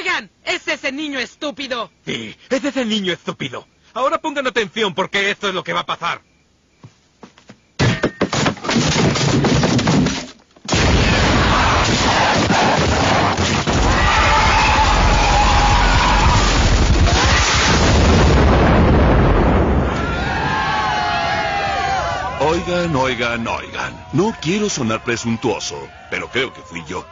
Oigan, es ese niño estúpido. Sí, es ese niño estúpido. Ahora pongan atención porque esto es lo que va a pasar. Oigan, oigan, oigan. No quiero sonar presuntuoso, pero creo que fui yo.